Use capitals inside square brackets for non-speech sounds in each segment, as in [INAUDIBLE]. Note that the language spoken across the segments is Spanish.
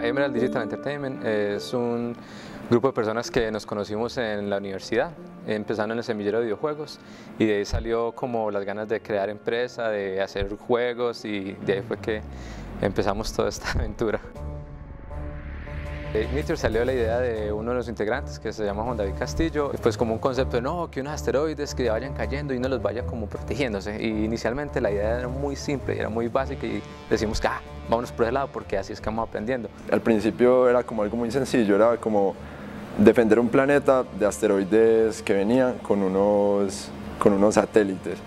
Emerald Digital Entertainment es un grupo de personas que nos conocimos en la universidad, empezando en el semillero de videojuegos y de ahí salió como las ganas de crear empresa, de hacer juegos y de ahí fue que empezamos toda esta [LAUGHS] aventura. Meteor salió la idea de uno de los integrantes que se llama Juan David Castillo, pues como un concepto de no, que unos asteroides que vayan cayendo y uno los vaya como protegiéndose. Y inicialmente la idea era muy simple, era muy básica y decimos que ah, vámonos por ese lado porque así es que vamos aprendiendo. Al principio era como algo muy sencillo, era como defender un planeta de asteroides que venían con unos, con unos satélites.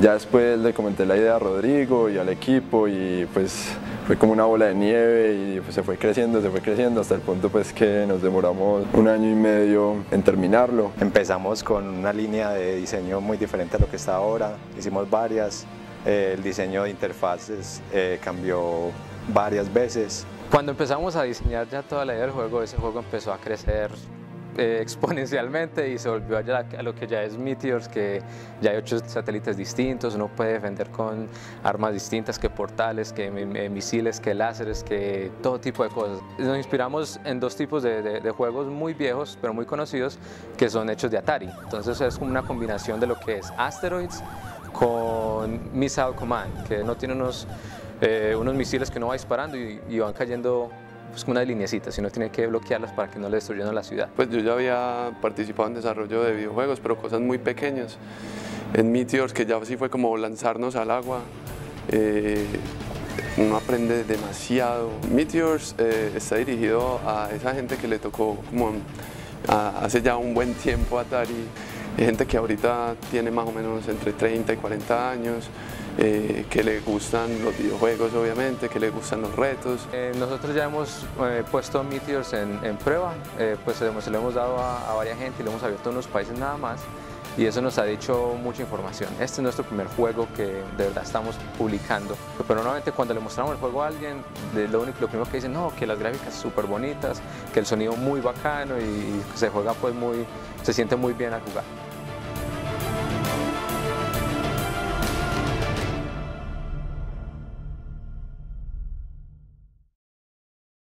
Ya después le comenté la idea a Rodrigo y al equipo y pues fue como una bola de nieve y pues, se fue creciendo, se fue creciendo hasta el punto pues que nos demoramos un año y medio en terminarlo. Empezamos con una línea de diseño muy diferente a lo que está ahora, hicimos varias, eh, el diseño de interfaces eh, cambió varias veces. Cuando empezamos a diseñar ya toda la idea del juego, ese juego empezó a crecer eh, [LAUGHS] exponencialmente y se volvió a, lo que ya es Meteors, que ya hay ocho satélites distintos, uno puede defender con armas distintas, que portales, que misiles, que láseres, que todo tipo de cosas. Nos inspiramos en dos tipos de, de, juegos muy viejos, pero muy conocidos, que son hechos de Atari. Entonces es una combinación de lo que es Asteroids con Missile Command, que no tiene unos, eh, unos misiles que no va disparando y, y van cayendo pues, una lineecitas, sino tiene que bloquearlas para que no le destruyan la ciudad. Pues yo ya había participado en desarrollo de videojuegos, pero cosas muy pequeñas. En Meteors, que ya sí fue como lanzarnos al agua, eh, uno aprende demasiado. Meteors eh, está dirigido a esa gente que le tocó como hace ya un buen tiempo Atari, gente que ahorita tiene más o menos entre 30 y 40 años, eh, que le gustan los videojuegos obviamente, que le gustan los retos. Eh, nosotros ya hemos eh, puesto Meteors en, prueba, pues se lo hemos dado a, varias gente y lo hemos abierto en unos países nada más y eso nos ha dicho mucha información. Este es nuestro primer juego que de verdad estamos publicando. Pero normalmente cuando le mostramos el juego a alguien, lo, único, lo primero que dicen, no, que las gráficas súper bonitas, que el sonido muy bacano y se juega pues muy, se siente muy bien al jugar.